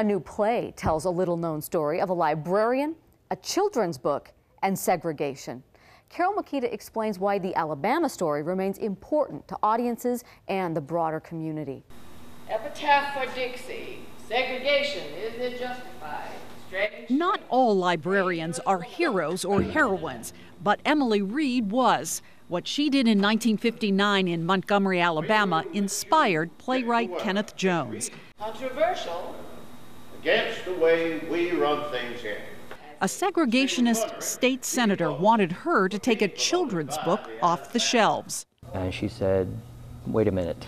A new play tells a little known story of a librarian, a children's book, and segregation. Carole Mikita explains why the Alabama story remains important to audiences and the broader community. Epitaph for Dixie. Segregation, is it justified? Strange. Not all librarians are heroes or heroines, but Emily Reed was. What she did in 1959 in Montgomery, Alabama, inspired playwright Kenneth Jones. Controversial. Against the way we run things here. A segregationist state senator wanted her to take a children's book off the shelves. And she said, wait a minute.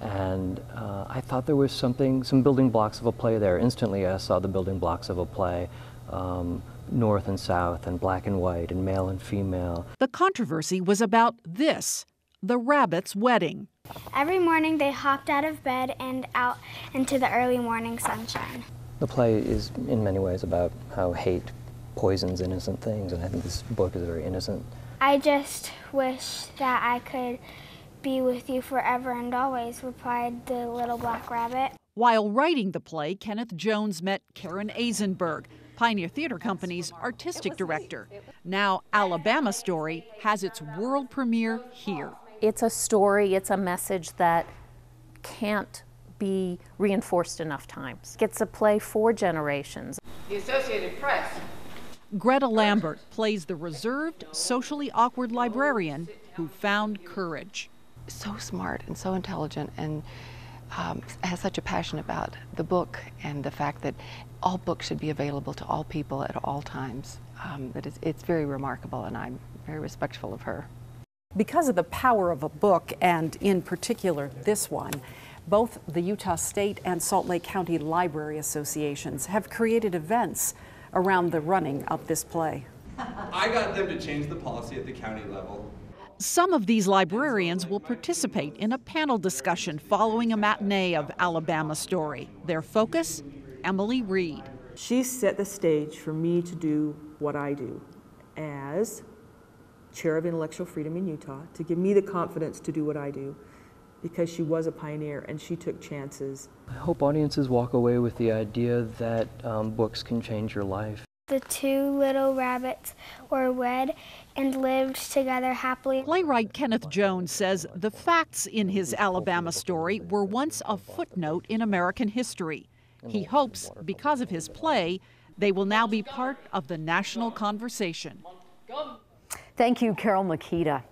And uh, I thought there was something, some building blocks of a play there. Instantly, I saw the building blocks of a play. Um, north and south, and black and white, and male and female. The controversy was about this the rabbit's wedding. Every morning they hopped out of bed and out into the early morning sunshine. The play is, in many ways, about how hate poisons innocent things, and I think this book is very innocent. I just wish that I could be with you forever and always, replied the little black rabbit. While writing the play, Kenneth Jones met Karen Azenberg, Pioneer Theater Company's artistic director. Now, Alabama Story has its world premiere here. It's a story, it's a message that can't be reinforced enough times. It's a play for generations. The Associated Press. Greta Lambert plays the reserved, socially awkward librarian who found courage. So smart and so intelligent and um, has such a passion about the book and the fact that all books should be available to all people at all times. Um, that is, it's very remarkable, and I'm very respectful of her. Because of the power of a book, and in particular this one, both the Utah State and Salt Lake County Library Associations have created events around the running of this play. I got them to change the policy at the county level. Some of these librarians will participate in a panel discussion following a matinee of Alabama Story. Their focus Emily Reed. She set the stage for me to do what I do as chair of intellectual freedom in Utah, to give me the confidence to do what I do because she was a pioneer and she took chances. I hope audiences walk away with the idea that um, books can change your life. The two little rabbits were wed and lived together happily. Playwright Kenneth Jones says the facts in his Alabama story were once a footnote in American history. He hopes, because of his play, they will now be part of the national conversation. Thank you, Carole Mikita.